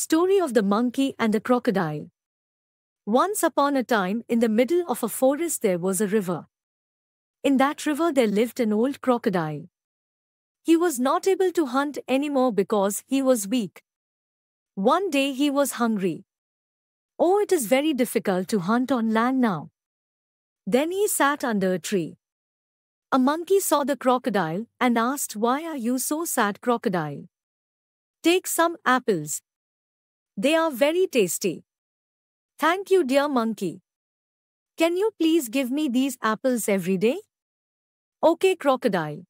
Story of the Monkey and the Crocodile. Once upon a time, in the middle of a forest, there was a river. In that river, there lived an old crocodile. He was not able to hunt anymore because he was weak. One day, he was hungry. Oh, it is very difficult to hunt on land now. Then he sat under a tree. A monkey saw the crocodile and asked, Why are you so sad, crocodile? Take some apples, they are very tasty. Thank you, dear monkey. Can you please give me these apples every day? Okay, crocodile.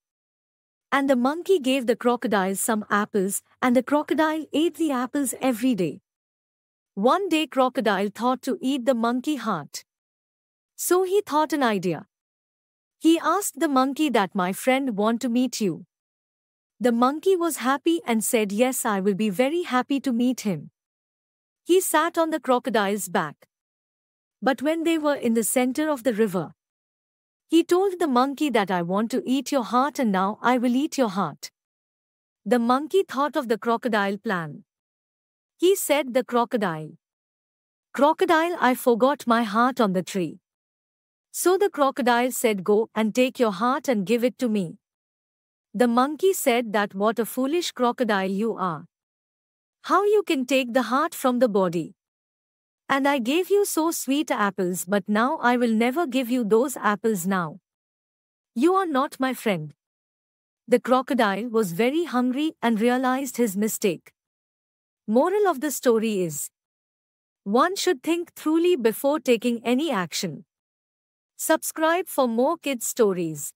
And the monkey gave the crocodile some apples, and the crocodile ate the apples every day. One day, crocodile thought to eat the monkey heart. So he thought an idea. He asked the monkey that my friend want to meet you. The monkey was happy and said yes I will be very happy to meet him. He sat on the crocodile's back. But when they were in the center of the river, he told the monkey that I want to eat your heart and now I will eat your heart. The monkey thought of the crocodile plan. He said the crocodile. Crocodile, I forgot my heart on the tree. So the crocodile said, Go and take your heart and give it to me. The monkey said that what a foolish crocodile you are. How you can take the heart from the body. And I gave you so sweet apples, but now I will never give you those apples now. You are not my friend. The crocodile was very hungry and realized his mistake. Moral of the story is one should think thoroughly before taking any action. Subscribe for more kids' stories.